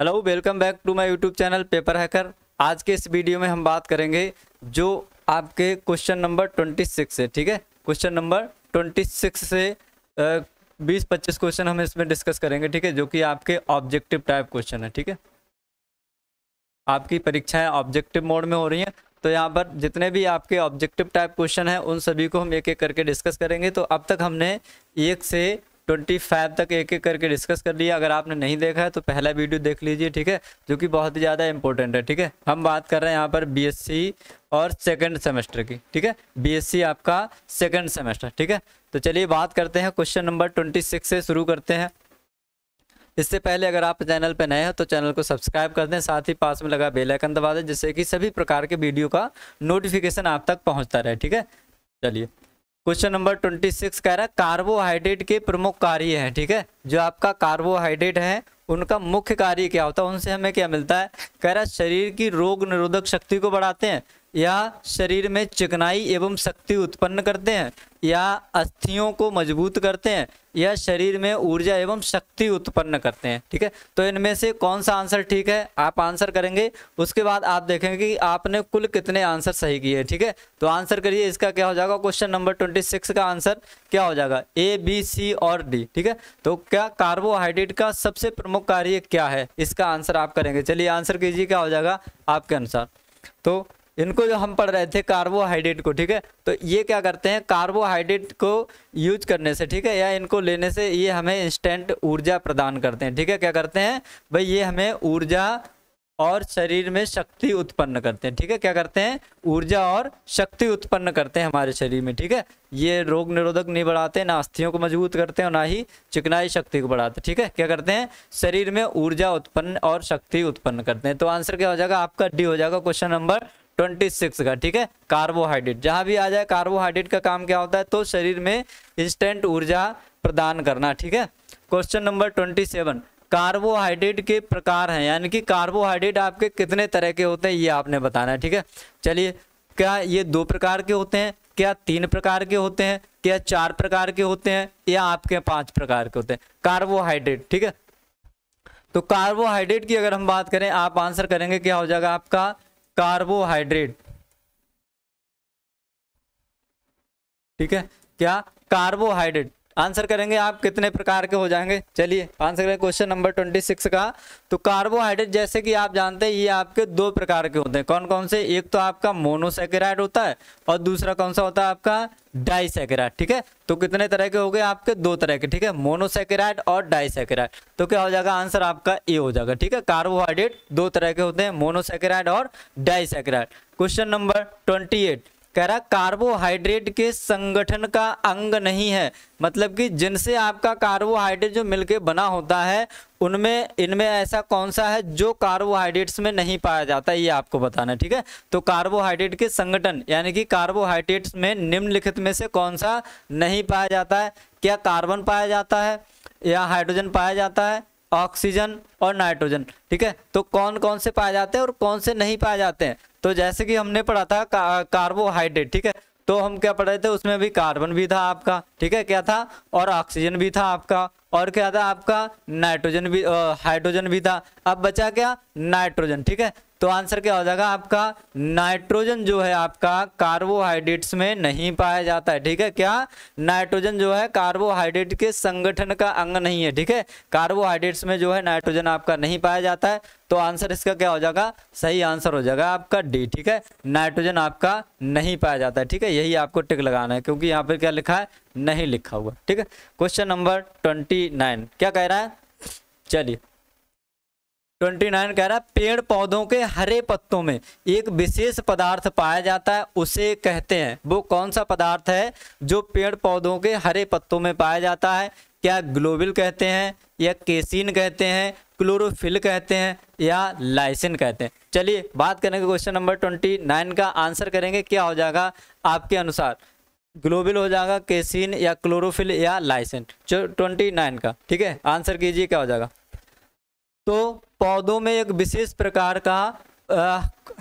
Hello welcome back to my YouTube channel paper hacker आज के इस वीडियो में हम बात करेंगे जो आपके क्वेश्चन नंबर 26 है, ठीक है? क्वेश्चन नंबर 26 से बीस पच्चीस क्वेश्चन हम इसमें डिस्कस करेंगे, ठीक है? जो कि आपके ऑब्जेक्टिव टाइप क्वेश्चन है, ठीक है? आपकी परीक्षाएँ ऑब्जेक्टिव मोड में हो रही हैं तो यहाँ पर जितने भी आपके ऑब्जेक्टिव टाइप क्वेश्चन हैं, उन सभी को हम एक एक करके डिस्कस करेंगे। तो अब तक हमने एक से ट्वेंटी फाइव तक एक एक करके डिस्कस कर लिया। अगर आपने नहीं देखा है तो पहला वीडियो देख लीजिए, ठीक है? जो कि बहुत ही ज़्यादा इंपॉर्टेंट है, ठीक है? हम बात कर रहे हैं यहाँ पर बीएससी और सेकंड सेमेस्टर की, ठीक है? बीएससी आपका सेकंड सेमेस्टर ठीक है? तो चलिए बात करते हैं। क्वेश्चन नंबर ट्वेंटी सिक्स से शुरू करते हैं। इससे पहले अगर आप चैनल पर नए हैं तो चैनल को सब्सक्राइब कर दें। साथ ही पास में लगा बेल आइकन दबा दें, जिससे कि सभी प्रकार के वीडियो का नोटिफिकेशन आप तक पहुँचता रहे, ठीक है? चलिए। क्वेश्चन नंबर ट्वेंटी सिक्स कह रहा है, कार्बोहाइड्रेट के प्रमुख कार्य हैं, ठीक है? जो आपका कार्बोहाइड्रेट है, उनका मुख्य कार्य क्या होता है, उनसे हमें क्या मिलता है? कह रहा है, शरीर की रोग निरोधक शक्ति को बढ़ाते हैं, या शरीर में चिकनाई एवं शक्ति उत्पन्न करते हैं। या अस्थियों को मज़बूत करते हैं, या शरीर में ऊर्जा एवं शक्ति उत्पन्न करते हैं, ठीक है? तो इनमें से कौन सा आंसर ठीक है? आप आंसर करेंगे, उसके बाद आप देखेंगे कि आपने कुल कितने आंसर सही किए ठीक है? तो आंसर करिए, इसका क्या हो जाएगा? क्वेश्चन नंबर ट्वेंटी सिक्स का आंसर क्या हो जाएगा? ए बी सी और डी ठीक है? तो क्या कार्बोहाइड्रेट का सबसे प्रमुख कार्य क्या है? इसका आंसर आप करेंगे। चलिए आंसर कीजिए, क्या हो जाएगा? आपके अनुसार। तो इनको जो हम पढ़ रहे थे कार्बोहाइड्रेट को, ठीक है? तो ये क्या करते हैं? कार्बोहाइड्रेट को यूज़ करने से, ठीक है? या इनको लेने से ये हमें इंस्टेंट ऊर्जा प्रदान करते हैं, ठीक है? क्या करते हैं? भाई, ये हमें ऊर्जा और शरीर में शक्ति उत्पन्न करते हैं, ठीक है? क्या करते हैं? ऊर्जा और शक्ति उत्पन्न करते हैं हमारे शरीर में, ठीक है? ये रोग निरोधक नहीं बढ़ाते, ना अस्थियों को मज़बूत करते हैं और ना ही चिकनाई शक्ति को बढ़ाते ठीक है? क्या करते हैं? शरीर में ऊर्जा उत्पन्न और शक्ति उत्पन्न करते हैं। तो आंसर क्या हो जाएगा? आपका डी हो जाएगा क्वेश्चन नंबर ट्वेंटी सिक्स का, ठीक है? कार्बोहाइड्रेट। जहाँ भी आ जाए, कार्बोहाइड्रेट का काम क्या होता है? तो शरीर में इंस्टेंट ऊर्जा प्रदान करना, ठीक है? Question number twenty seven. Carbohydrate के प्रकार हैं, यानी कि कार्बोहाइड्रेट आपके कितने तरह के होते हैं, ये आपने बताना है, ठीक है? चलिए, क्या ये दो प्रकार के होते हैं? क्या तीन प्रकार के होते हैं? क्या चार प्रकार के होते हैं? या आपके पाँच प्रकार के होते हैं? कार्बोहाइड्रेट, ठीक है? तो कार्बोहाइड्रेट की अगर हम बात करें, आप आंसर करेंगे, क्या हो जाएगा आपका? कार्बोहाइड्रेट। ठीक है? क्या? कार्बोहाइड्रेट। आंसर करेंगे आप कितने प्रकार के हो जाएँगे? चलिए, आंसर करें क्वेश्चन नंबर ट्वेंटी सिक्स का। तो कार्बोहाइड्रेट, जैसे कि आप जानते हैं, ये आपके दो प्रकार के होते हैं। कौन कौन से? एक तो आपका मोनोसेकेराइड होता है और दूसरा कौन सा होता है आपका डाइसेकेराइड, ठीक है? तो कितने तरह के हो गए आपके? दो तरह के, ठीक है? मोनोसेकेराइड और डाइसेकेराइड। तो क्या हो जाएगा? आंसर आपका ए हो जाएगा, ठीक है? कार्बोहाइड्रेट दो तरह के होते हैं, मोनोसेकेराइड और disaccharide. Question number twenty eight. कह रहा कार्बोहाइड्रेट के संगठन का अंग नहीं है। मतलब कि जिनसे आपका कार्बोहाइड्रेट जो मिलके बना होता है, उनमें, इनमें ऐसा कौन सा है जो कार्बोहाइड्रेट्स में नहीं पाया जाता ये आपको बताना है, ठीक है? तो कार्बोहाइड्रेट के संगठन, यानी कि कार्बोहाइड्रेट्स में निम्नलिखित में से कौन सा नहीं पाया जाता है? क्या कार्बन पाया जाता है? या हाइड्रोजन पाया जाता है? ऑक्सीजन और नाइट्रोजन ठीक है? तो कौन कौन से पाए जाते हैं और कौन से नहीं पाए जाते हैं? तो जैसे कि हमने पढ़ा था का, कार्बोहाइड्रेट ठीक है? तो हम क्या पढ़ रहे थे? उसमें भी कार्बन भी था आपका ठीक है? क्या था? और ऑक्सीजन भी था आपका और क्या था आपका? नाइट्रोजन भी हाइड्रोजन भी था। अब बचा क्या? नाइट्रोजन ठीक है? तो आंसर क्या हो जाएगा? आपका नाइट्रोजन जो है, आपका कार्बोहाइड्रेट्स में नहीं पाया जाता है, ठीक है? क्या? नाइट्रोजन जो है, कार्बोहाइड्रेट के संगठन का अंग नहीं है, ठीक है? कार्बोहाइड्रेट्स में जो है, नाइट्रोजन आपका नहीं पाया जाता है तो आंसर इसका क्या हो जाएगा? सही आंसर हो जाएगा आपका डी, ठीक है? नाइट्रोजन आपका नहीं पाया जाता है, ठीक है? यही आपको टिक लगाना है, क्योंकि यहाँ पर क्या लिखा है? नहीं लिखा हुआ, ठीक है? क्वेश्चन नंबर ट्वेंटी नाइन, क्या कह रहा है? चलिए ट्वेंटी नाइन कह रहा है, पेड़ पौधों के हरे पत्तों में एक विशेष पदार्थ पाया जाता है, उसे कहते हैं। वो कौन सा पदार्थ है जो पेड़ पौधों के हरे पत्तों में पाया जाता है? क्या ग्लोबिल कहते हैं, या केसिन कहते हैं, क्लोरोफिल कहते हैं, या लाइसिन कहते हैं? चलिए, बात करेंगे क्वेश्चन नंबर ट्वेंटी नाइन का आंसर करेंगे, क्या हो जाएगा आपके अनुसार? ग्लोबिल हो जाएगा केसिन या क्लोरोफिल या लाइसिन। ट्वेंटी नाइन का, ठीक है? आंसर कीजिए, क्या हो जाएगा? तो पौधों में एक विशेष प्रकार का आ,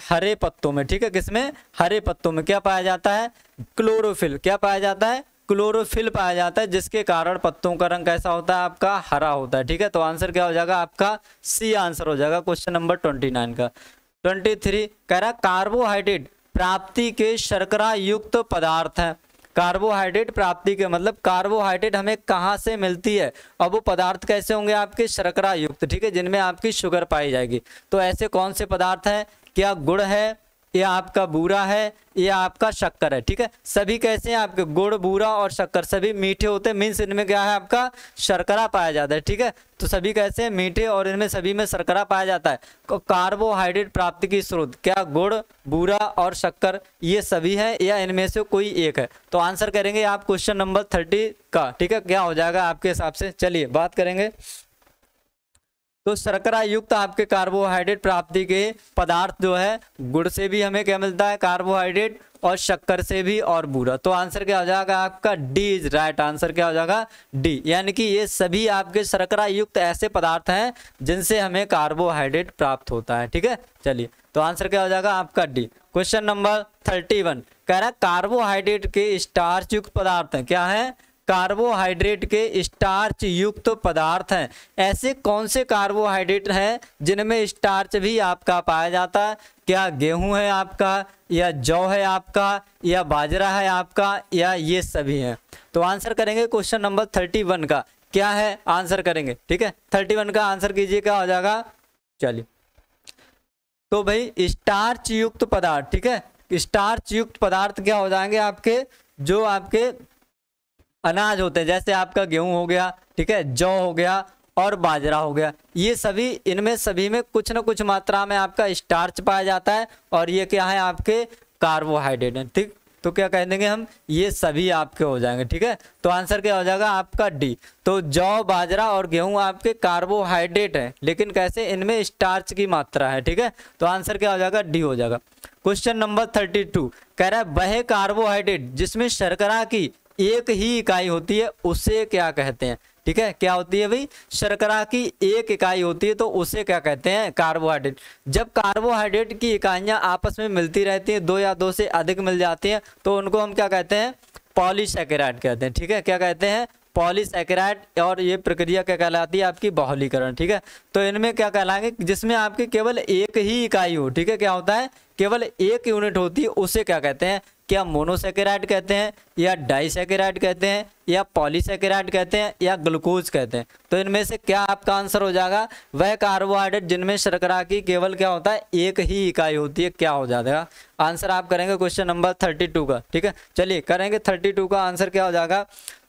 हरे पत्तों में ठीक है किसमें? हरे पत्तों में क्या पाया जाता है? क्लोरोफिल। क्या पाया जाता है? क्लोरोफिल पाया जाता है जिसके कारण पत्तों का रंग कैसा होता है? आपका हरा होता है ठीक है? तो आंसर क्या हो जाएगा? आपका सी आंसर हो जाएगा क्वेश्चन नंबर ट्वेंटी नाइन का। ट्वेंटी थ्री कह रहा कार्बोहाइड्रेट प्राप्ति के शर्करा युक्त पदार्थ हैं। कार्बोहाइड्रेट प्राप्ति के मतलब कार्बोहाइड्रेट हमें कहाँ से मिलती है? और वो पदार्थ कैसे होंगे आपके? शर्करा युक्त ठीक है, जिनमें आपकी शुगर पाई जाएगी। तो ऐसे कौन से पदार्थ हैं? क्या गुड़ है? या आपका बूरा है, या आपका शक्कर है, ठीक है? सभी कैसे हैं आपके? गुड़, बूरा और शक्कर, सभी मीठे होते हैं, मीन्स इनमें क्या है आपका? शर्करा पाया जाता है, ठीक है? तो सभी कैसे हैं? मीठे और इनमें सभी में शर्करा पाया जाता है। कार्बोहाइड्रेट प्राप्ति की स्रोत, क्या गुड़, बूरा और शक्कर, ये सभी है या इनमें से कोई एक है? तो आंसर करेंगे आप क्वेश्चन नंबर थर्टी का, ठीक है? क्या हो जाएगा आपके हिसाब से? चलिए, बात करेंगे। तो शर्करा युक्त आपके कार्बोहाइड्रेट प्राप्ति के पदार्थ जो है, गुड़ से भी हमें क्या मिलता है? कार्बोहाइड्रेट और शक्कर से भी और बूरा। तो आंसर क्या हो जाएगा आपका? डी इज़ राइट आंसर क्या हो जाएगा? डी यानी कि ये सभी आपके शर्करा युक्त ऐसे पदार्थ हैं जिनसे हमें कार्बोहाइड्रेट प्राप्त होता है। ठीक है? चलिए तो आंसर क्या हो जाएगा आपका? D question number thirty one कह रहा है, कार्बोहाइड्रेट के स्टार्च युक्त पदार्थ क्या है? कार्बोहाइड्रेट के स्टार्च युक्त पदार्थ हैं। ऐसे कौन से कार्बोहाइड्रेट हैं जिनमें स्टार्च भी आपका पाया जाता है? क्या गेहूँ है आपका, या जौ है आपका, या बाजरा है आपका, या ये सभी हैं? तो आंसर करेंगे क्वेश्चन नंबर थर्टी वन का। क्या है? आंसर करेंगे, ठीक है? थर्टी वन का आंसर कीजिए, क्या हो जाएगा? चलिए। तो भाई, स्टार्च युक्त पदार्थ, ठीक है? स्टार्च युक्त पदार्थ क्या हो जाएँगे आपके? जो आपके अनाज होते हैं, जैसे आपका गेहूँ हो गया, ठीक है, जौ हो गया और बाजरा हो गया। ये सभी, इनमें सभी में कुछ ना कुछ मात्रा में आपका स्टार्च पाया जाता है और ये क्या है आपके कार्बोहाइड्रेट है, ठीक? तो क्या कह देंगे हम, ये सभी आपके हो जाएँगे, ठीक है? तो आंसर क्या हो जाएगा आपका डी तो जौ, बाजरा और गेहूँ आपके कार्बोहाइड्रेट है, लेकिन कैसे? इनमें स्टार्च की मात्रा है, ठीक है? तो आंसर क्या हो जाएगा? डी हो जाएगा। क्वेश्चन नंबर थर्टी टू कह रहा है वह कार्बोहाइड्रेट जिसमें शर्करा की एक ही इकाई होती है, उसे क्या कहते हैं? ठीक है, क्या होती है भाई? शर्करा की एक इकाई होती है तो उसे क्या कहते हैं? कार्बोहाइड्रेट जब कार्बोहाइड्रेट की इकाइयाँ आपस में मिलती रहती हैं, दो या दो से अधिक मिल जाती हैं तो उनको हम क्या कहते हैं? पॉलीसेकेराइड कहते हैं। ठीक है, क्या कहते हैं? पॉलीसेकेराइड और ये प्रक्रिया क्या कहलाती है? आपकी बहुलीकरण। ठीक है तो इनमें क्या कहलाएँगे? जिसमें आपकी केवल एक ही इकाई हो, ठीक है, क्या होता है? केवल एक यूनिट होती है, उसे क्या कहते हैं? क्या मोनोसेकेराइड कहते हैं, या डाइसेकेराइड कहते हैं, या पॉलीसेकेराइड कहते हैं, या ग्लूकोज कहते हैं? तो इनमें से क्या आपका आंसर हो जाएगा? वह कार्बोहाइड्रेट जिनमें शर्करा की केवल क्या होता है, एक ही इकाई होती है, क्या हो जाएगा? आंसर आप करेंगे क्वेश्चन नंबर थर्टी का, ठीक है? चलिए करेंगे थर्टी का आंसर क्या हो जाएगा?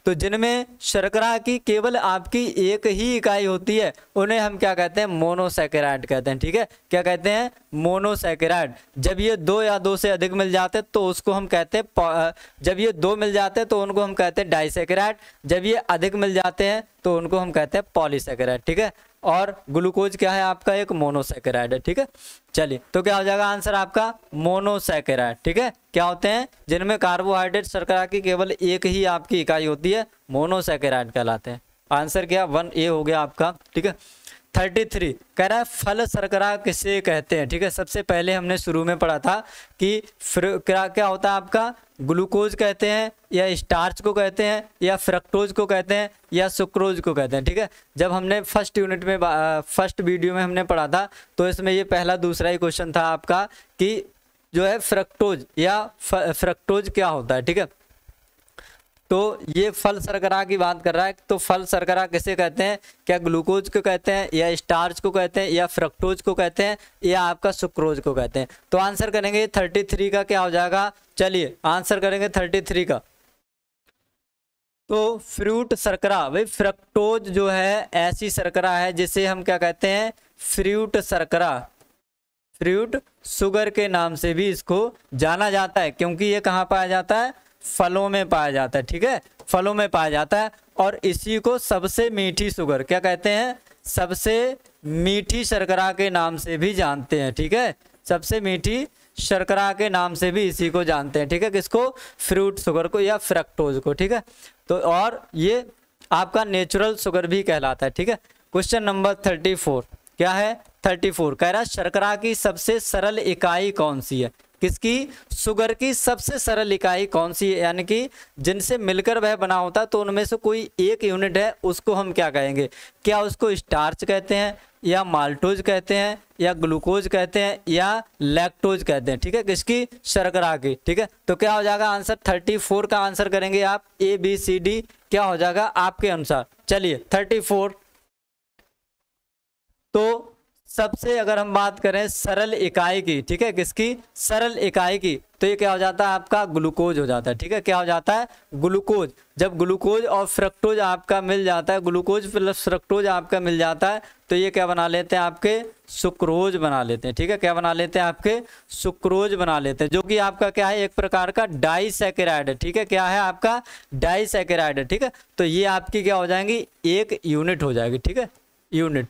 तो जिनमें शर्करा की केवल आपकी एक ही इकाई होती है, उन्हें हम क्या कहते हैं? मोनोसेकेराइड कहते हैं, ठीक है? क्या कहते हैं? मोनोसेकेराइड। जब ये दो या दो से अधिक मिल जाते तो उसको हम कहते हैं जब ये दो मिल जाते तो उनको हम कहते हैं डाइसेकेराइड। जब ये अधिक मिल जाते हैं तो उनको हम कहते हैं पॉलीसेकेराइड, ठीक है? और ग्लूकोज क्या है आपका? एक मोनोसेकेराइड है, ठीक है? चलिए तो क्या हो जाएगा आंसर आपका? मोनोसेकेराइड ठीक है? क्या होते हैं? जिनमें कार्बोहाइड्रेट शर्करा की केवल एक ही आपकी इकाई होती है मोनोसेकेराइड कहलाते हैं। आंसर क्या? वन ए हो गया आपका, ठीक है? थर्टी थ्री कह रहा है, फल शर्करा किसे कहते हैं? ठीक है, सबसे पहले हमने शुरू में पढ़ा था कि क्या क्या होता है आपका? ग्लूकोज कहते हैं, या स्टार्च को कहते हैं, या फ्रक्टोज को कहते हैं, या सुक्रोज को कहते हैं, ठीक है? जब हमने फ़र्स्ट यूनिट में फ़र्स्ट वीडियो में हमने पढ़ा था तो इसमें ये पहला, दूसरा ही क्वेश्चन था आपका कि जो है फ्रक्टोज या फ्रक्टोज क्या होता है, ठीक है? तो ये फल शर्करा की बात कर रहा है तो फल शर्करा किसे कहते हैं? क्या ग्लूकोज को कहते हैं, या स्टार्च को कहते हैं, या फ्रक्टोज को कहते हैं, या आपका सुक्रोज को कहते हैं? तो आंसर करेंगे थर्टी थ्री का क्या हो जाएगा? चलिए, आंसर करेंगे थर्टी थ्री का। तो फ्रूट शर्करा, भाई फ्रक्टोज जो है, ऐसी सरकरा है जिसे हम क्या कहते हैं? फ्रूट शर्करा। फ्रूट शुगर के नाम से भी इसको जाना जाता है, क्योंकि ये कहाँ पाया जाता है? फलों में पाया जाता है, ठीक है? फलों में पाया जाता है और इसी को सबसे मीठी शुगर, क्या कहते हैं? सबसे मीठी शर्करा के नाम से भी जानते हैं, ठीक है? सबसे मीठी शर्करा के नाम से भी इसी को जानते हैं, ठीक है? किसको? फ्रूट शुगर को या फ्रक्टोज को, ठीक है? तो और ये आपका नेचुरल शुगर भी कहलाता है, ठीक है? क्वेश्चन नंबर थर्टी फोर, क्या है? थर्टी फोर, कह रहा है, शर्करा की सबसे सरल इकाई कौन सी है? किसकी? शुगर की सबसे सरल इकाई कौन सी है? यानी कि जिनसे मिलकर वह बना होता है तो उनमें से कोई एक यूनिट है, उसको हम क्या कहेंगे? क्या उसको स्टार्च कहते हैं, या माल्टोज कहते हैं, या ग्लूकोज कहते हैं, या लैक्टोज कहते हैं? ठीक है, किसकी? शर्करा की। ठीक है तो क्या हो जाएगा आंसर? थर्टी फोर का आंसर करेंगे आप, ए, बी, सी, डी, क्या हो जाएगा आपके अनुसार? चलिए, थर्टी फोर। तो सबसे अगर हम बात करें सरल इकाई की, ठीक है, किसकी? सरल इकाई की। तो ये क्या हो जाता है आपका? ग्लूकोज हो जाता है, ठीक है? क्या हो जाता है? ग्लूकोज। जब ग्लूकोज और फ्रक्टोज आपका मिल जाता है, ग्लूकोज प्लस फ्रक्टोज आपका मिल जाता है तो ये क्या बना लेते हैं आपके? सुक्रोज बना लेते हैं, ठीक है? क्या बना लेते हैं आपके? सुक्रोज बना लेते हैं, जो कि आपका क्या है? एक प्रकार का डाई सेकेराइड है ठीक है? क्या है आपका? डाई सेकेराइड है ठीक है? तो ये आपकी क्या हो जाएँगी? एक यूनिट हो जाएगी, ठीक है? यूनिट।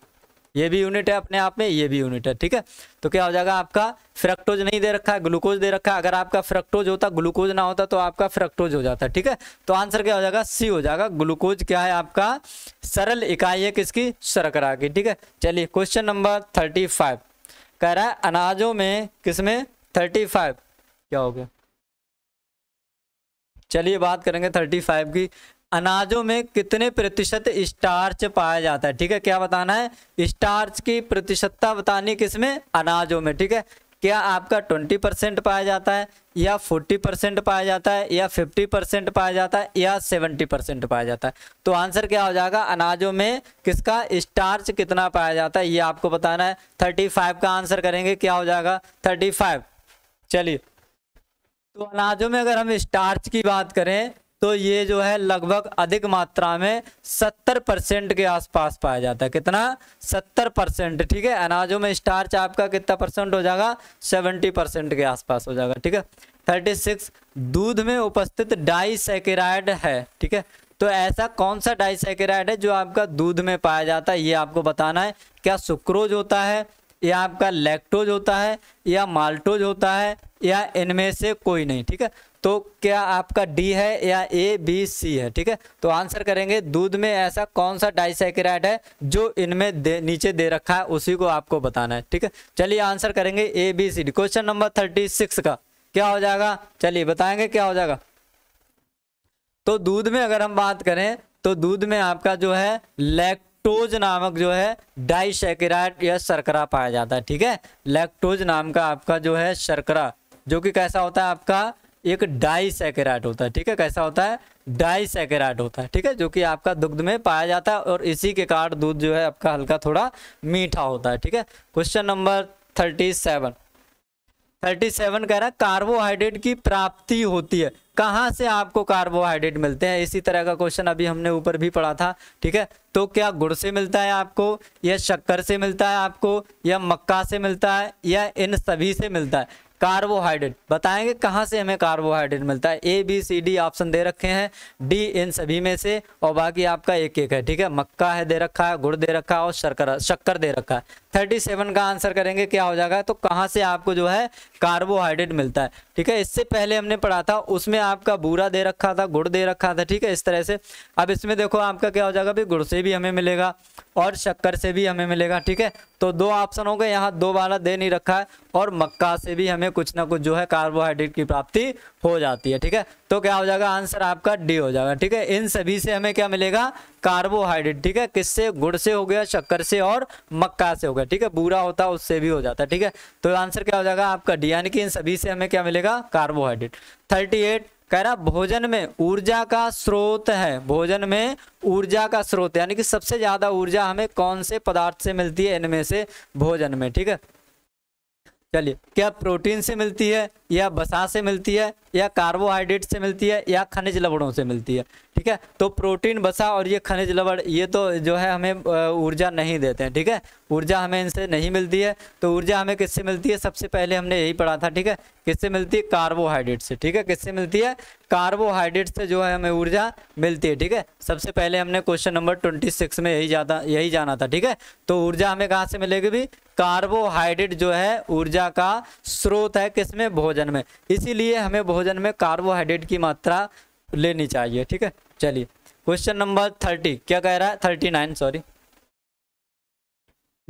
ये भी यूनिट है अपने आप में, ये भी यूनिट है, ठीक है? तो क्या हो जाएगा आपका? फ्रक्टोज नहीं दे रखा है ग्लूकोज दे रखा। है अगर आपका फ्रक्टोज होता ग्लूकोज ना होता तो आपका फ्रक्टोज हो जाता, ठीक है? तो आंसर क्या हो जाएगा? सी हो जाएगा। ग्लूकोज क्या है आपका? सरल इकाई है किसकी? शर्करा की, ठीक है? चलिए क्वेश्चन नंबर थर्टी फाइव कह रहा है, अनाजों में किसमें थर्टी फाइव क्या हो गया? चलिए, बात करेंगे थर्टी फाइव की। अनाजों में कितने प्रतिशत स्टार्च पाया जाता है? ठीक है, क्या बताना है? स्टार्च की प्रतिशतता बतानी किसमें? अनाजों में, ठीक है? क्या आपका 20 परसेंट पाया जाता है, या 40 परसेंट पाया जाता है, या 50 परसेंट पाया जाता है, या 70 परसेंट पाया जाता है? तो आंसर क्या हो जाएगा? अनाजों में किसका स्टार्च कितना पाया जाता है? ये आपको बताना है। 35 का आंसर करेंगे, क्या हो जाएगा? 35 चलिए। तो अनाजों में अगर हम स्टार्च की बात करें तो ये जो है लगभग अधिक मात्रा में 70 परसेंट के आसपास पाया जाता है। कितना? 70 परसेंट, ठीक है? अनाजों में स्टार्च आपका कितना परसेंट हो जाएगा? 70 परसेंट के आसपास हो जाएगा, ठीक है? 36 दूध में उपस्थित डाइसेकेराइड है, ठीक है? तो ऐसा कौन सा डाइसेकेराइड है जो आपका दूध में पाया जाता है? ये आपको बताना है। क्या सुक्रोज होता है? या आपका लैक्टोज होता है या माल्टोज होता है या इनमें से कोई नहीं ठीक है? तो क्या आपका डी है या ए बी सी है ठीक है? तो आंसर करेंगे दूध में ऐसा कौन सा डाइसेक्राइड है जो इनमें दे, नीचे दे रखा है उसी को आपको बताना है ठीक है? चलिए आंसर करेंगे A B C D question number thirty six का। क्या हो जाएगा? चलिए बताएँगे क्या हो जाएगा। तो दूध में अगर हम बात करें तो दूध में आपका जो है लैक्टोज नामक जो है डाइसेक्राइड या शर्करा पाया जाता है, ठीक है? लैक्टोज नाम का आपका जो है शर्करा, जो कि कैसा होता है आपका? एक डाई सेकेराइट होता है, ठीक है? कैसा होता है? डाई सेकेराइट होता है, ठीक है? जो कि आपका दुग्ध में पाया जाता है और इसी के कारण दूध जो है आपका हल्का थोड़ा मीठा होता है, ठीक है? Question number thirty seven thirty seven कह रहा है, कार्बोहाइड्रेट की प्राप्ति होती है। कहाँ से आपको कार्बोहाइड्रेट मिलते हैं? इसी तरह का क्वेश्चन अभी हमने ऊपर भी पढ़ा था, ठीक है? तो क्या गुड़ से मिलता है आपको, या शक्कर से मिलता है आपको, या मक्का से मिलता है, या इन सभी से मिलता है? कार्बोहाइड्रेट। बताएँगे कहाँ से हमें कार्बोहाइड्रेट मिलता है? A B C D option दे रखे हैं। डी इन सभी में से, और बाकी आपका एक एक है, ठीक है? मक्का है दे रखा है, गुड़ दे रखा है, और शर्कर, शक्कर दे रखा है। थर्टी सेवन का आंसर करेंगे, क्या हो जाएगा? तो कहाँ से आपको जो है कार्बोहाइड्रेट मिलता है, ठीक है? इससे पहले हमने पढ़ा था, उसमें आपका बूरा दे रखा था, गुड़ दे रखा था, ठीक है? इस तरह से। अब इसमें देखो आपका क्या हो जाएगा भाई गुड़ से भी हमें मिलेगा, और शक्कर से भी हमें मिलेगा, ठीक है? तो दो ऑप्शन हो गए, यहाँ दो वाला दे नहीं रखा है, और मक्का से भी हमें कुछ ना कुछ जो है कार्बोहाइड्रेट की प्राप्ति हो जाती है, ठीक है? तो क्या हो जाएगा? आंसर आपका डी हो जाएगा, ठीक है? इन सभी से हमें क्या मिलेगा? कार्बोहाइड्रेट ठीक है? किससे? गुड़ से हो गया, शक्कर से और मक्का से हो गया, ठीक है? बुरा होता है उससे भी हो जाता है, ठीक है? तो आंसर क्या हो जाएगा आपका डी यानी कि इन सभी से हमें क्या मिलेगा? कार्बोहाइड्रेट थर्टी कह रहा, भोजन में ऊर्जा का स्रोत है। भोजन में ऊर्जा का स्रोत, यानी कि सबसे ज़्यादा ऊर्जा हमें कौन से पदार्थ से मिलती है? इनमें से भोजन में, ठीक है? चलिए, क्या प्रोटीन से मिलती है, या बसा से मिलती है, या कार्बोहाइड्रेट से मिलती है, या खनिज लवणों से मिलती है? ठीक है? तो प्रोटीन बसा और ये खनिज लवण, ये तो जो है हमें ऊर्जा नहीं देते हैं, ठीक है? ऊर्जा हमें इनसे नहीं मिलती है। तो ऊर्जा हमें किससे मिलती है? सबसे पहले हमने यही पढ़ा था, ठीक है? किससे मिलती है? कार्बोहाइड्रेट से, ठीक है? किससे मिलती है? कार्बोहाइड्रेट से जो है हमें ऊर्जा मिलती है, ठीक है? सबसे पहले हमने क्वेश्चन नंबर ट्वेंटी सिक्स में यही जाता, यही जाना था, ठीक है? तो ऊर्जा हमें कहाँ से मिलेगी भी? कार्बोहाइड्रेट जो है ऊर्जा का स्रोत है किसमें? भोजन में। इसीलिए हमें भोजन में कार्बोहाइड्रेट की मात्रा लेनी चाहिए, ठीक है? चलिए। क्वेश्चन नंबर थर्टी क्या कह रहा है? थर्टी नाइन सॉरी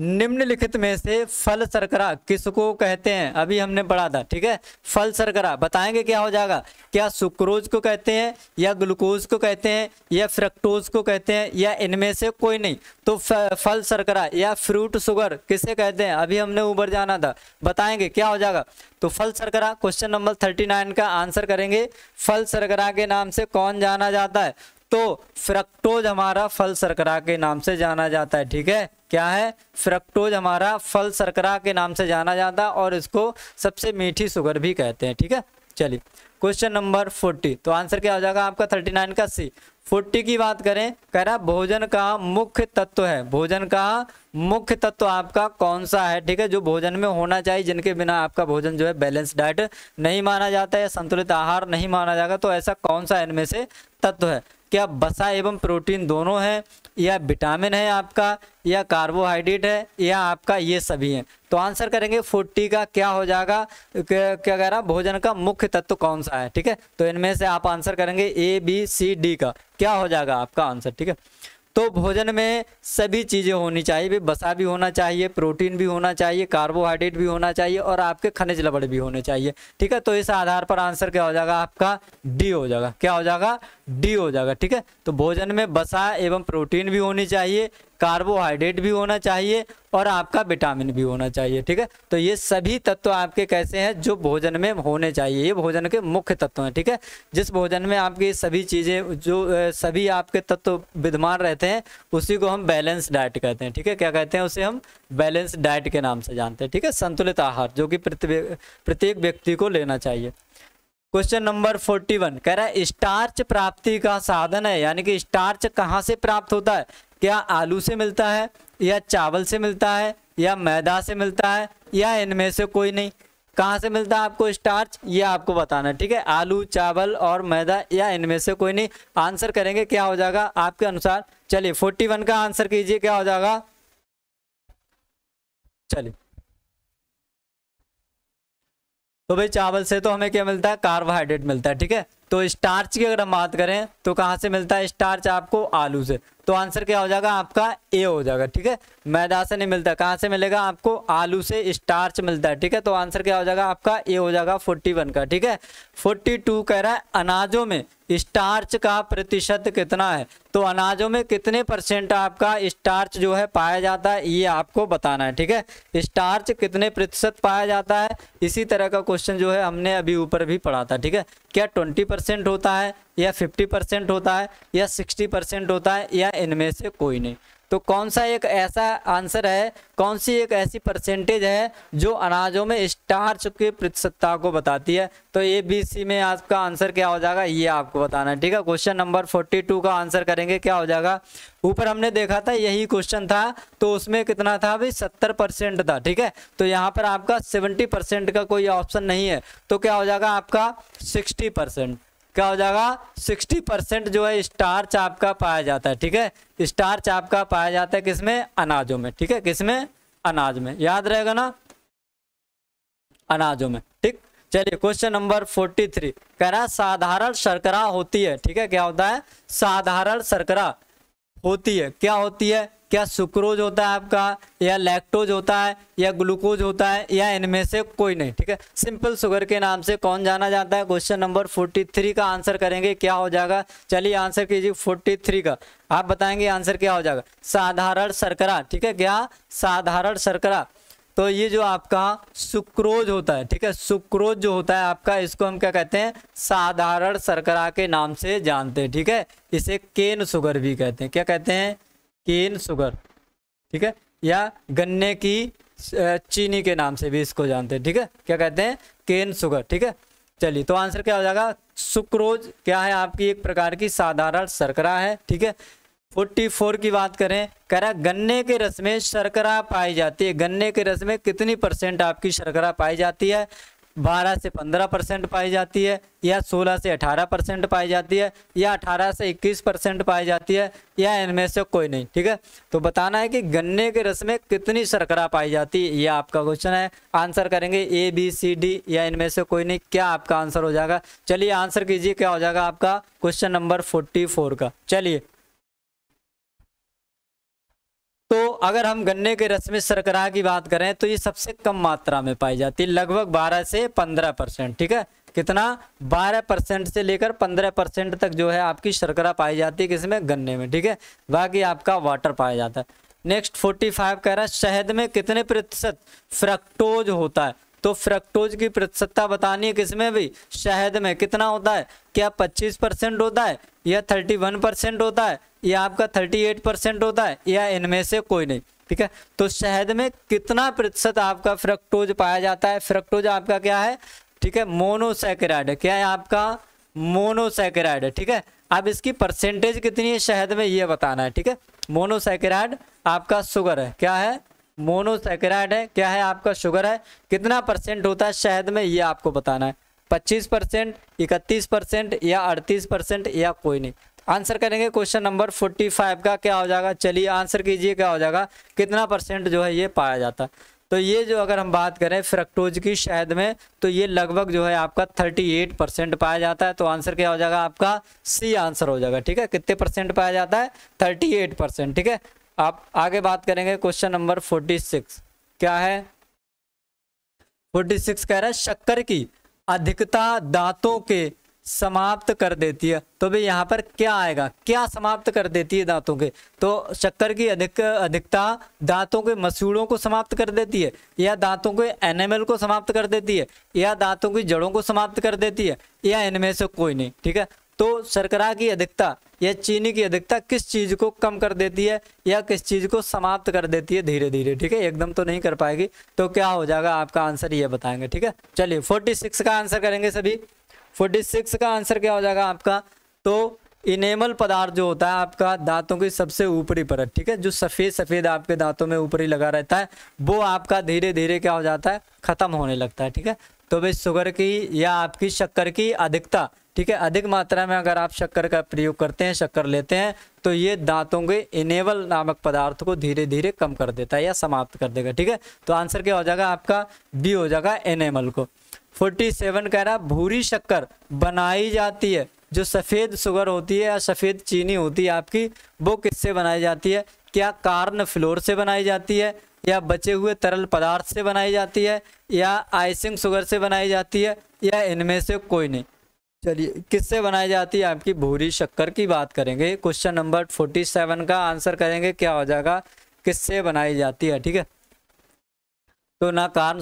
निम्नलिखित में से फल शर्करा किसको कहते हैं? अभी हमने पढ़ा था, ठीक है? फल शर्करा बताएँगे क्या हो जाएगा? क्या सुक्रोज को कहते हैं, या ग्लूकोज को कहते हैं, या फ्रक्टोज को कहते हैं, या इनमें से कोई नहीं? तो फल शर्करा या फ्रूट शुगर किसे कहते हैं? अभी हमने ऊपर जाना था। बताएँगे क्या हो जाएगा? तो फल सरकरा क्वेश्चन नंबर थर्टी नाइन का आंसर करेंगे। फल सरकरा के नाम से कौन जाना जाता है? तो फ्रक्टोज हमारा फल सरकरा के नाम से जाना जाता है, ठीक है? क्या है? फ्रक्टोज हमारा फल शर्करा के नाम से जाना जाता है और इसको सबसे मीठी शुगर भी कहते हैं, ठीक है? चलिए क्वेश्चन नंबर फोर्टी तो आंसर क्या हो जाएगा आपका? थर्टी नाइन का सी फोर्टी की बात करें, कह रहा भोजन का मुख्य तत्व है। भोजन का मुख्य तत्व आपका कौन सा है, ठीक है? जो भोजन में होना चाहिए, जिनके बिना आपका भोजन जो है बैलेंस डाइट नहीं माना जाता है संतुलित आहार नहीं माना जाएगा तो ऐसा कौन सा इनमें से तत्व है? क्या बसा एवं प्रोटीन दोनों है? या विटामिन है आपका, या कार्बोहाइड्रेट है, या आपका ये सभी है? तो आंसर करेंगे फोर्टी का क्या हो जाएगा? क्या कह रहा भोजन का मुख्य तत्व कौन सा है? ठीक है? तो इनमें से आप आंसर करेंगे ए, बी, सी, डी का। क्या हो जाएगा आपका आंसर? ठीक है? तो भोजन में सभी चीज़ें होनी चाहिए, भी बसा भी होना चाहिए, प्रोटीन भी होना चाहिए कार्बोहाइड्रेट भी होना चाहिए और आपके खनिज लवण भी होने चाहिए। ठीक है? तो इस आधार पर आंसर क्या हो जाएगा? आपका डी हो जाएगा। क्या हो जाएगा? डी हो जाएगा। ठीक है? तो भोजन में बसा एवं प्रोटीन भी होनी चाहिए कार्बोहाइड्रेट भी होना चाहिए और आपका विटामिन भी होना चाहिए, ठीक है? तो ये सभी तत्व आपके कैसे हैं जो भोजन में होने चाहिए, ये भोजन के मुख्य तत्व हैं, ठीक है? जिस भोजन में आपकी सभी चीज़ें, जो सभी आपके तत्व विद्यमान रहते हैं, उसी को हम बैलेंस डाइट कहते हैं, ठीक है? क्या कहते हैं उसे हम? बैलेंस डाइट के नाम से जानते हैं, ठीक है? संतुलित आहार, जो कि प्रत्येक व्यक्ति को लेना चाहिए। क्वेश्चन नंबर फोर्टी वन, कह रहा है, स्टार्च प्राप्ति का साधन है, यानी कि स्टार्च कहाँ से प्राप्त होता है? क्या आलू से मिलता है, या चावल से मिलता है, या मैदा से मिलता है, या इनमें से कोई नहीं? कहाँ से मिलता है आपको स्टार्च ये आपको बताना है, ठीक है? आलू, चावल और मैदा, या इनमें से कोई नहीं? आंसर करेंगे, क्या हो जाएगा आपके अनुसार। चलिए फोर्टी वन का आंसर कीजिए, क्या हो जाएगा? चलिए। तो भाई, चावल से तो हमें क्या मिलता है? कार्बोहाइड्रेट मिलता है, ठीक है? तो स्टार्च की अगर हम बात करें तो कहाँ से मिलता है स्टार्च आपको? आलू से। तो आंसर क्या हो जाएगा? आपका ए हो जाएगा, ठीक है? मैदा से नहीं मिलता। कहाँ से मिलेगा? आपको आलू से स्टार्च मिलता है, ठीक है? तो आंसर क्या हो जाएगा? आपका ए हो जाएगा फोर्टी वन का, ठीक है? फोर्टी टू कह रहा है, अनाजों में स्टार्च का प्रतिशत कितना है? तो अनाजों में कितने परसेंट आपका स्टार्च जो है पाया जाता है? ये आपको बताना है, ठीक है? स्टार्च कितने प्रतिशत पाया जाता है? इसी तरह का क्वेश्चन जो है हमने अभी ऊपर भी पढ़ा था, ठीक है? क्या ट्वेंटी परसेंट होता है या फिफ्टी परसेंट होता है या सिक्सटी परसेंट होता है या इनमें से कोई नहीं। तो कौन सा एक ऐसा आंसर है, कौन सी एक ऐसी परसेंटेज है जो अनाजों में स्टार्च के प्रतिशतता को बताती है? तो ए बी सी में आपका आंसर क्या हो जाएगा? ये आपको बताना है, ठीक है? क्वेश्चन नंबर फोर्टी टू का आंसर करेंगे, क्या हो जाएगा? ऊपर हमने देखा था, यही क्वेश्चन था तो उसमें कितना था भाई? सत्तर परसेंट था, ठीक है? तो यहाँ पर आपका सेवेंटी परसेंट का कोई ऑप्शन नहीं है तो क्या हो जाएगा आपका? सिक्सटी परसेंट क्या हो जाएगा? सिक्सटी परसेंट जो है स्टार्च आपका पाया जाता है, ठीक है? स्टार्च आपका पाया जाता है किसमें? अनाजों में, ठीक है? किसमें? अनाज में। याद रहेगा ना? अनाजों में, ठीक? चलिए, क्वेश्चन नंबर फोर्टी थ्री। कह रहा है, साधारण शर्करा होती है, ठीक है? क्या होता है? साधारण शर्करा होती है। क्या होती है? क्या सुक्रोज होता है आपका, या लैक्टोज होता है, या ग्लूकोज होता है, या इनमें से कोई नहीं, ठीक है? सिंपल शुगर के नाम से कौन जाना जाता है? क्वेश्चन नंबर फोर्टी थ्री का आंसर करेंगे, क्या हो जाएगा? चलिए आंसर कीजिए फोर्टी थ्री का। आप बताएँगे आंसर क्या हो जाएगा? साधारण शर्करा, ठीक है? क्या? साधारण शर्करा। तो ये जो आपका सुक्रोज होता है, ठीक है? सुक्रोज जो होता है आपका, इसको हम क्या कहते हैं? साधारण शर्करा के नाम से जानते हैं, ठीक है? इसे केन शुगर भी कहते हैं। क्या कहते हैं? केन शुगर ठीक है? या गन्ने की चीनी के नाम से भी इसको जानते हैं, ठीक है? क्या कहते हैं? केन शुगर ठीक है? चलिए तो आंसर क्या हो जाएगा? सुक्रोज, क्या है आपकी एक प्रकार की साधारण शर्करा है, ठीक है? 44 की बात करें, कह रहा गन्ने के रस में शर्करा पाई जाती है। गन्ने के रस में कितनी परसेंट आपकी शर्करा पाई जाती है? बारह से पंद्रह परसेंट पाई जाती है, या सोलह से अठारह परसेंट पाई जाती है, या अठारह से इक्कीस परसेंट पाई जाती है, या इनमें से कोई नहीं, ठीक है? तो बताना है कि गन्ने के रस में कितनी शर्करा पाई जाती है, ये आपका क्वेश्चन है। आंसर करेंगे ए बी सी डी या इनमें से कोई नहीं, क्या आपका आंसर हो जाएगा? चलिए आंसर कीजिए, क्या हो जाएगा आपका? क्वेश्चन नंबर फोर्टी फोर का। चलिए तो अगर हम गन्ने के रस में शर्करा की बात करें तो ये सबसे कम मात्रा में पाई जाती है, लगभग 12 से 15 परसेंट, ठीक है? कितना? 12 परसेंट से लेकर 15 परसेंट तक जो है आपकी शर्करा पाई जाती है किसमें गन्ने में, ठीक है? बाकी आपका वाटर पाया जाता है। नेक्स्ट 45 कह रहा है, शहद में कितने प्रतिशत फ्रक्टोज होता है? तो फ्रक्टोज की प्रतिशतता बतानी है किसमें भी? शहद में। कितना होता है? क्या 25 परसेंट होता है? या 31 परसेंट होता है? या आपका 38 परसेंट होता है? या इनमें से कोई नहीं? ठीक है? तो शहद में कितना प्रतिशत आपका फ्रक्टोज पाया जाता है? फ्रक्टोज आपका क्या है? ठीक है? मोनोसैकेराइड क्या है आपका? मोनोसैकेराइड ठीक है? अब इसकी परसेंटेज कितनी है? शहद में ये बताना है। ठीक है? मोनोसैकेराइड आपका शुगर है। क्या है? मोनोसैकेराइड है। क्या है आपका शुगर है? कितना परसेंट होता है? शहद में ये आपको बताना है। पच्चीस परसेंट, इकतीस परसेंट या अड़तीस परसेंट या कोई नहीं। आंसर करेंगे क्वेश्चन नंबर फोर्टी फाइव का। क्या हो जाएगा? चलिए आंसर कीजिए, क्या हो जाएगा? कितना परसेंट जो है ये पाया जाता। है तो ये जो अगर हम बात करें फ्रक्टोज की शहद में तो ये लगभग जो है आपका 38 परसेंट पाया जाता है। तो आंसर क्या हो जाएगा? आपका सी आंसर हो जाएगा। ठीक है? कितने परसेंट पाया जाता है? 38 परसेंट। ठीक है? आप आगे बात करेंगे क्वेश्चन नंबर 46 क्या है? 46 कह रहा है, शक्कर की अधिकता दांतों के समाप्त कर देती है। तो भाई यहाँ पर क्या आएगा? क्या समाप्त कर देती है दांतों के? तो शक्कर की अधिक, अधिकता दांतों के मसूड़ों को समाप्त कर देती है, या दांतों के एनिमल को समाप्त कर देती है, या दांतों की जड़ों को समाप्त कर देती है, या इनमें से कोई नहीं, ठीक है? तो शर्करा की अधिकता या चीनी की अधिकता किस चीज़ को कम कर देती है या किस चीज़ को समाप्त कर देती है धीरे धीरे ठीक है? एकदम तो नहीं कर पाएगी तो क्या हो जाएगा? आपका आंसर ये बताएँगे, ठीक है? चलिए फोर्टी सिक्स का आंसर करेंगे सभी। फोर्टी सिक्स का आंसर क्या हो जाएगा आपका? तो इनेमल पदार्थ जो होता है आपका दांतों की सबसे ऊपरी परत, ठीक है? जो सफ़ेद सफ़ेद आपके दांतों में ऊपरी लगा रहता है, वो आपका धीरे धीरे क्या हो जाता है? ख़त्म होने लगता है, ठीक है? तो भाई शुगर की या आपकी शक्कर की अधिकता ठीक है, अधिक मात्रा में अगर आप शक्कर का प्रयोग करते हैं, शक्कर लेते हैं तो ये दांतों के इनेबल नामक पदार्थ को धीरे धीरे कम कर देता है या समाप्त कर देगा, ठीक है? तो आंसर क्या हो जाएगा? आपका बी हो जाएगा एनेमल को। 47 कह रहा, भूरी शक्कर बनाई जाती है, जो सफ़ेद शुगर होती है या सफ़ेद चीनी होती है आपकी, वो किससे बनाई जाती है? क्या कार्न फ्लोर से बनाई जाती है, या बचे हुए तरल पदार्थ से बनाई जाती है, या आइसिंग शुगर से बनाई जाती है, या इनमें से कोई नहीं? चलिए, किससे बनाई जाती है आपकी भूरी शक्कर की बात करेंगे? क्वेश्चन नंबर फोर्टी सेवन का आंसर करेंगे, क्या हो जाएगा? किससे बनाई जाती है, ठीक है? तो ना कार्न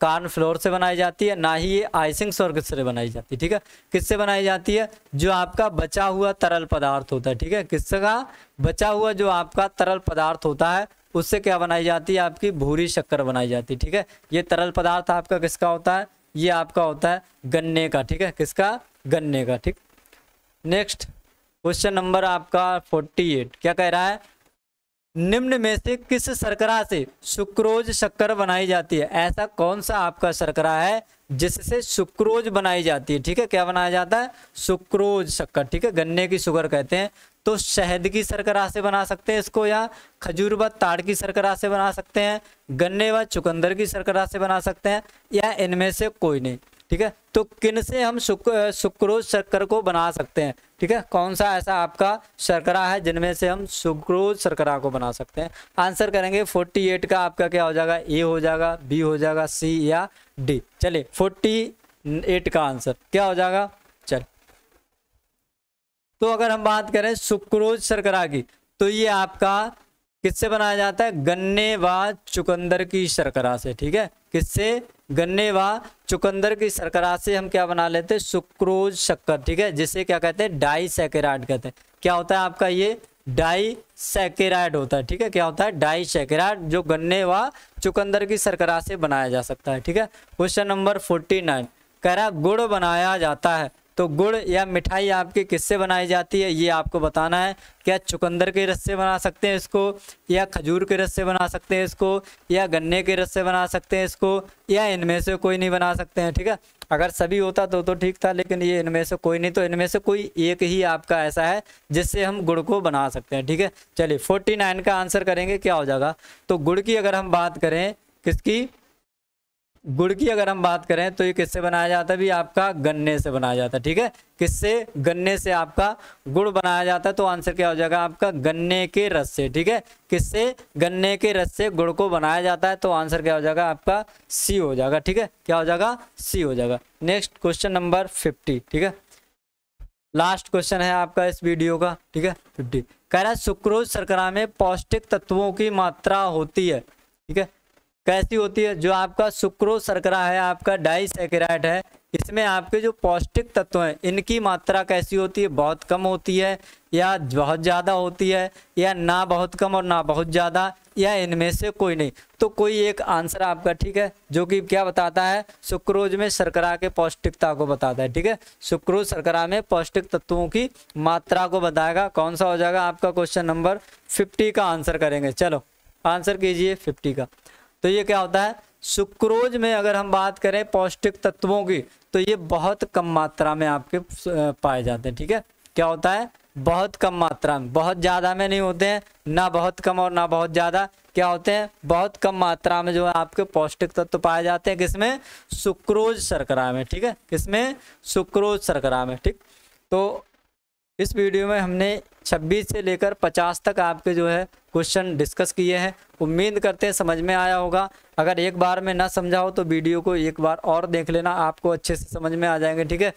कार्न फ्लोर से बनाई जाती है, ना ही ये आइसिंग स्वर्ग से बनाई जाती है, ठीक है? किससे बनाई जाती है? जो आपका बचा हुआ तरल पदार्थ होता है, ठीक है? किससे का? बचा हुआ जो आपका तरल पदार्थ होता है, उससे क्या बनाई जाती है? आपकी भूरी शक्कर बनाई जाती है, ठीक है? ये तरल पदार्थ आपका किसका होता है? ये आपका होता है गन्ने का, ठीक है? किसका? गन्ने का, ठीक? नेक्स्ट क्वेश्चन नंबर आपका फोर्टी एट क्या कह रहा है? निम्न में से किस शर्करा से सुक्रोज शक्कर बनाई जाती है? ऐसा कौन सा आपका शर्करा है जिससे सुक्रोज बनाई जाती है? ठीक है, क्या बनाया जाता है? सुक्रोज शक्कर, ठीक है? गन्ने की शुगर कहते हैं। तो शहद की शर्करा से बना सकते हैं इसको, या खजूर व ताड़ की शर्करा से बना सकते हैं, गन्ने व चुकंदर की शर्करा से बना सकते हैं, या इनमें से कोई नहीं, ठीक है? तो किन से हम सुक्रोज शर्कर को बना सकते हैं, ठीक है? कौन सा ऐसा आपका शर्करा है जिनमें से हम सुक्रोज शर्करा को बना सकते हैं? आंसर करेंगे 48 का, आपका क्या हो जाएगा? ए हो जाएगा, बी हो जाएगा, सी या डी। चलिए 48 का आंसर, क्या हो जाएगा? तो अगर हम बात करें सुक्रोज शर्करा की तो ये आपका किससे बनाया जाता है? गन्ने व चुकंदर की शर्करा से, ठीक है? किससे? गन्ने व चुकंदर की शर्करा से हम क्या बना लेते हैं? सुक्रोज शक्कर, ठीक है? जिसे क्या कहते हैं? डाई सेकेराइड कहते हैं। क्या होता है आपका ये? डाई सेकेराइड होता है, ठीक है? क्या होता है? डाई सेकेराइड जो गन्ने व चुकंदर की शर्करा से बनाया जा सकता है, ठीक है? Question number forty nine. कह रहा गुड़ बनाया जाता है। तो गुड़ या मिठाई आपके किससे बनाई जाती है, ये आपको बताना है। क्या चुकंदर के रस से बना सकते हैं इसको, या खजूर के रस से बना सकते हैं इसको, या गन्ने के रस से बना सकते हैं इसको, या इनमें से कोई नहीं बना सकते हैं, ठीक है? अगर सभी होता तो तो ठीक था, लेकिन ये इनमें से कोई नहीं तो इनमें से कोई एक ही आपका ऐसा है, जिससे हम गुड़ को बना सकते हैं, ठीक है? चलिए, फोर्टी नाइन का आंसर करेंगे, क्या हो जाएगा? तो गुड़ की अगर हम बात करें, किसकी? गुड़ की अगर हम बात करें तो ये किससे बनाया जाता है? भी आपका गन्ने से बनाया जाता है, ठीक है? किससे? गन्ने से आपका गुड़ बनाया जाता है तो आंसर क्या हो जाएगा आपका? गन्ने के रस से, ठीक है? किससे? गन्ने के रस से गुड़ को बनाया जाता है तो आंसर क्या हो जाएगा? आपका सी हो जाएगा, ठीक है? क्या हो जाएगा? सी हो जाएगा। नेक्स्ट क्वेश्चन नंबर फिफ्टी ठीक है? लास्ट क्वेश्चन है आपका इस वीडियो का, ठीक है? फिफ्टी कह रहा है, सुक्रोज शर्करा में पौष्टिक तत्वों की मात्रा होती है, ठीक है? कैसी होती है? जो आपका सुक्रोज शर्करा है, आपका डाइसेकेराइड है, इसमें आपके जो पौष्टिक तत्व हैं, इनकी मात्रा कैसी होती है? बहुत कम होती है या बहुत ज़्यादा होती है, या ना बहुत कम और ना बहुत ज़्यादा, या इनमें से कोई नहीं? तो कोई एक आंसर आपका ठीक है, जो कि क्या बताता है? सुक्रोज में शर्करा के पौष्टिकता को बताता है, ठीक है? सुक्रोज शर्करा में पौष्टिक तत्वों की मात्रा को बताएगा। कौन सा हो जाएगा? आपका क्वेश्चन नंबर फिफ्टी का आंसर करेंगे। चलो, आंसर कीजिए फिफ्टी का। तो ये क्या होता है? सुक्रोज में अगर हम बात करें पौष्टिक तत्वों की तो ये बहुत कम मात्रा में आपके पाए जाते हैं, ठीक है? क्या होता है? बहुत कम मात्रा में, बहुत ज़्यादा में नहीं होते हैं, ना बहुत कम और ना बहुत ज़्यादा। क्या होते हैं? बहुत कम मात्रा में जो है आपके पौष्टिक तत्व पाए जाते हैं, किसमें? सुक्रोज शर्करा में, ठीक है? किसमें? सुक्रोज शर्करा में, ठीक? तो इस वीडियो में हमने 26 से लेकर 50 तक आपके जो है क्वेश्चन डिस्कस किए हैं। उम्मीद करते हैं समझ में आया होगा। अगर एक बार में ना समझा हो तो वीडियो को एक बार और देख लेना, आपको अच्छे से समझ में आ जाएँगे, ठीक है?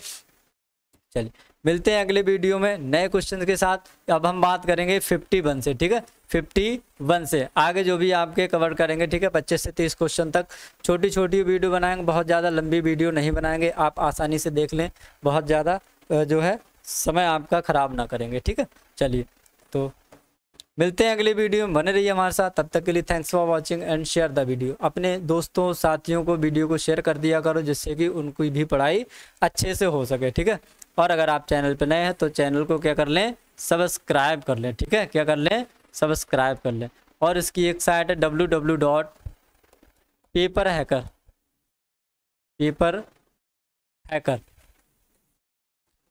चलिए, मिलते हैं अगले वीडियो में नए क्वेश्चन के साथ। अब हम बात करेंगे फिफ्टी वन से, ठीक है? फिफ्टी वन से। आगे जो भी आपके कवर करेंगे, ठीक है? पच्चीस से तीस क्वेश्चन तक। छोटी छोटी वीडियो बनाएँगे, बहुत ज़्यादा लंबी वीडियो नहीं बनाएँगे। आप आसानी से देख लें, बहुत ज़्यादा जो है समय आपका ख़राब ना करेंगे, ठीक है? चलिए तो मिलते हैं अगले वीडियो में। बने रहिए हमारे साथ। तब तक के लिए thanks for watching and share the video अपने दोस्तों, साथियों को वीडियो को शेयर कर दिया करो, जिससे कि उनकी भी पढ़ाई अच्छे से हो सके, ठीक है? और अगर आप चैनल पर नए हैं तो चैनल को क्या कर लें? सब्सक्राइब कर लें, ठीक है? क्या कर लें? सब्सक्राइब कर लें। और इसकी एक साइट है W W dot paper hacker paper hacker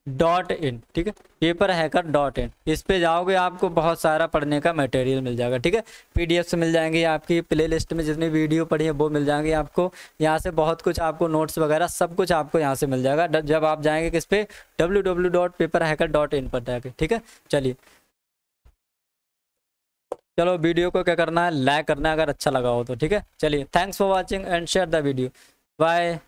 dot in, ठीक है? Paper hacker dot in. इस पे जाओगे आपको बहुत सारा पढ़ने का मटेरियल मिल जाएगा, ठीक है? पीडीएफ से मिल जाएँगे आपकी प्ले लिस्ट में जितनी वीडियो पढ़ी है, वो मिल जाएँगे आपको। यहाँ से बहुत कुछ आपको नोट्स वगैरह, सब कुछ आपको यहाँ से मिल जाएगा। जब आप जाएँगे किस पे? W W dot paper hacker dot in पर जाके, ठीक है? चलिए। चलो वीडियो को क्या करना है? लाइक करना है, अगर अच्छा लगा हो तो ठीक है? चलिए thanks for watching and share the video bye